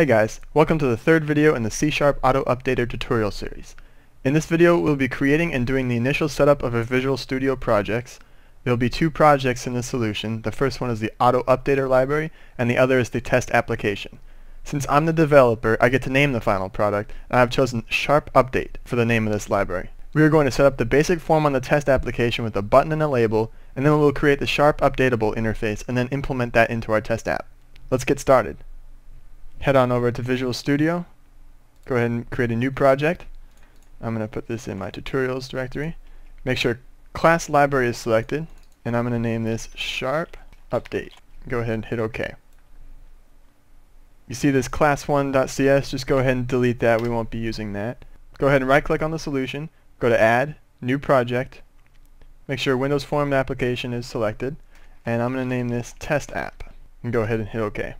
Hey guys, welcome to the third video in the C-Sharp Auto Updater tutorial series. In this video we'll be creating and doing the initial setup of our Visual Studio projects. There will be two projects in the solution. The first one is the Auto Updater library and the other is the test application. Since I'm the developer, I get to name the final product and I've chosen Sharp Update for the name of this library. We are going to set up the basic form on the test application with a button and a label and then we'll create the Sharp Updatable interface and then implement that into our test app. Let's get started head on over to Visual Studio. Go ahead and create a new project. I'm going to put this in my tutorials directory. Make sure class library is selected and I'm going to name this sharp update. Go ahead and hit OK. You see this class1.cs, just go ahead and delete that. We won't be using that. Go ahead and right click on the solution, go to add, new project, make sure Windows Form application is selected, and I'm going to name this test app. And go ahead and hit OK.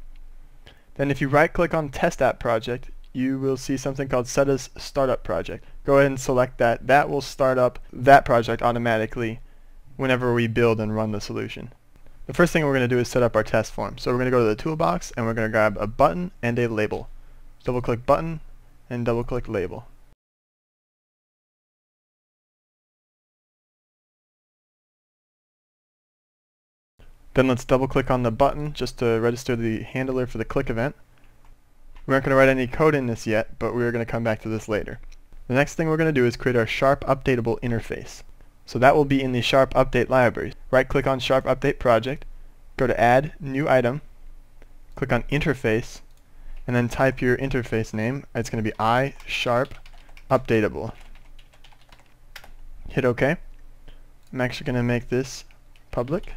Then if you right click on test app project, you will see something called set as startup project. Go ahead and select that. That will start up that project automatically whenever we build and run the solution. The first thing we're going to do is set up our test form. So we're going to go to the toolbox and we're going to grab a button and a label. Double click button and double click label. Then let's double click on the button just to register the handler for the click event. We aren't going to write any code in this yet, but we're going to come back to this later. The next thing we're going to do is create our Sharp Updatable interface. So that will be in the Sharp Update library. Right click on Sharp Update Project, go to Add, New Item, click on Interface, and then type your interface name. It's going to be I Sharp Updatable. Hit OK. I'm actually going to make this public.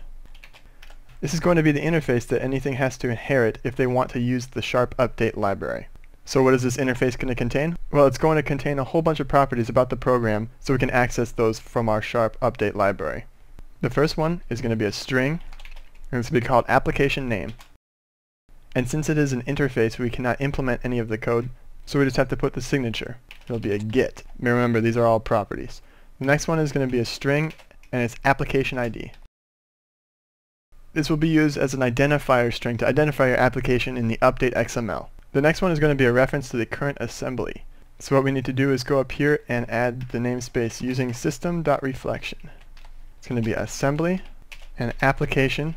This is going to be the interface that anything has to inherit if they want to use the Sharp Update library. So what is this interface going to contain? Well, it's going to contain a whole bunch of properties about the program so we can access those from our Sharp Update library. The first one is going to be a string, and it's going to be called application name. And since it is an interface, we cannot implement any of the code, so we just have to put the signature. It'll be a get. Remember, these are all properties. The next one is going to be a string, and it's application ID. This will be used as an identifier string to identify your application in the update XML. The next one is going to be a reference to the current assembly. So what we need to do is go up here and add the namespace using system.reflection. It's going to be assembly and application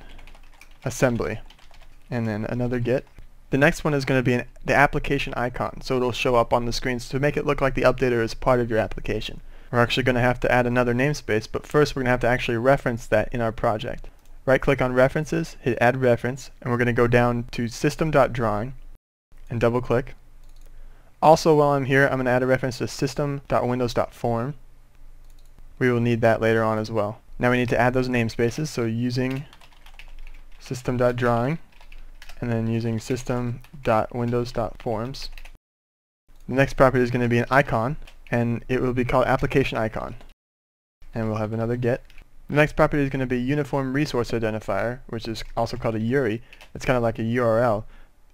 assembly and then another get. The next one is going to be an, the application icon so it'll show up on the screens to make it look like the updater is part of your application. We're actually going to have to add another namespace but first we're going to have to actually reference that in our project. Right click on references, hit add reference, and we're going to go down to system.drawing and double click. Also while I'm here, I'm going to add a reference to system.windows.form. We will need that later on as well. Now we need to add those namespaces, so using system.drawing and then using system.windows.forms. The next property is going to be an icon, and it will be called application icon. And we'll have another get the next property is going to be Uniform Resource Identifier, which is also called a URI. It's kind of like a URL,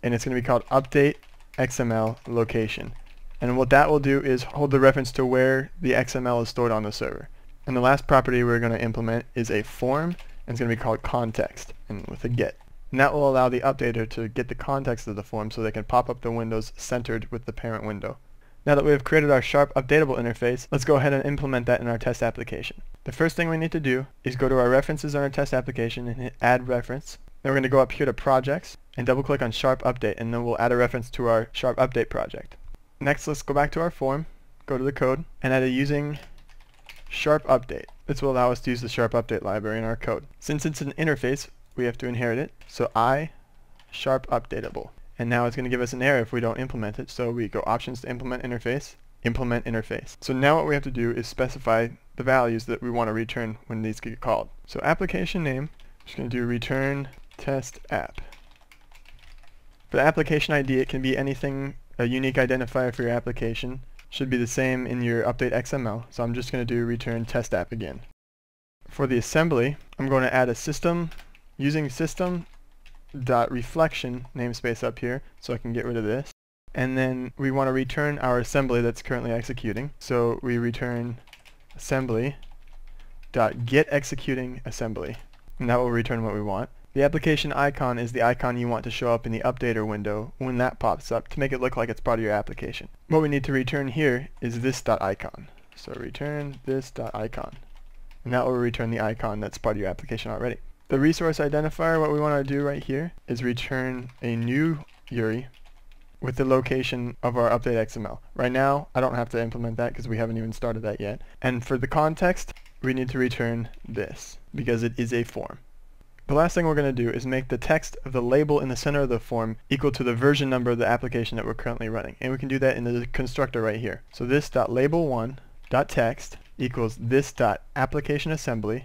and it's going to be called Update XML Location. And what that will do is hold the reference to where the XML is stored on the server. And the last property we're going to implement is a form, and it's going to be called context, and with a get. And that will allow the updater to get the context of the form so they can pop up the windows centered with the parent window. Now that we have created our Sharp Updatable interface, let's go ahead and implement that in our test application. The first thing we need to do is go to our references on our test application and hit Add Reference. Then we're going to go up here to Projects and double click on Sharp Update and then we'll add a reference to our Sharp Update project. Next let's go back to our form, go to the code, and add a using Sharp Update. This will allow us to use the Sharp Update library in our code. Since it's an interface, we have to inherit it, so I Sharp Updatable and now it's going to give us an error if we don't implement it. So we go options to implement interface, implement interface. So now what we have to do is specify the values that we want to return when these get called. So application name, I'm just going to do return test app. For the application ID, it can be anything, a unique identifier for your application. Should be the same in your update XML. So I'm just going to do return test app again. For the assembly, I'm going to add a system using system dot reflection namespace up here so I can get rid of this and then we want to return our assembly that's currently executing so we return assembly dot get executing assembly and that will return what we want The application icon is the icon you want to show up in the updater window when that pops up to make it look like it's part of your application. What we need to return here is this dot icon. So return this dot icon. And that will return the icon that's part of your application already. The resource identifier, what we want to do right here is return a new URI with the location of our update XML. Right now, I don't have to implement that because we haven't even started that yet. And for the context, we need to return this because it is a form. The last thing we're going to do is make the text of the label in the center of the form equal to the version number of the application that we're currently running. And we can do that in the constructor right here. So this dot label1 dot text equals this application assembly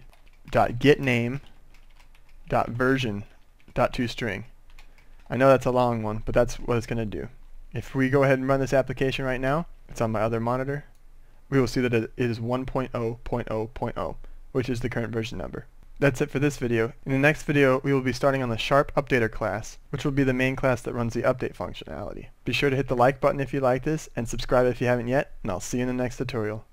dot get name dot version dot toString. I know that's a long one, but that's what it's going to do. If we go ahead and run this application right now, it's on my other monitor, we will see that it is 1.0.0.0, which is the current version number. That's it for this video. In the next video, we will be starting on the Sharp Updater class, which will be the main class that runs the update functionality. Be sure to hit the like button if you like this, and subscribe if you haven't yet, and I'll see you in the next tutorial.